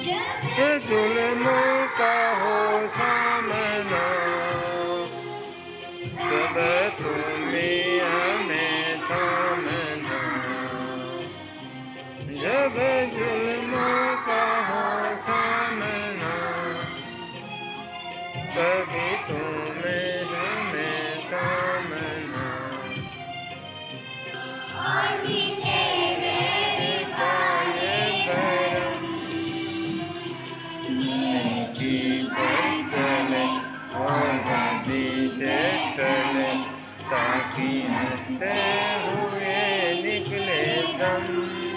जुलम का हो सामना तब तुम्हें हमें थामना। जब जुलम का हो सामना तभी तुम हँसते हुए निकले दम।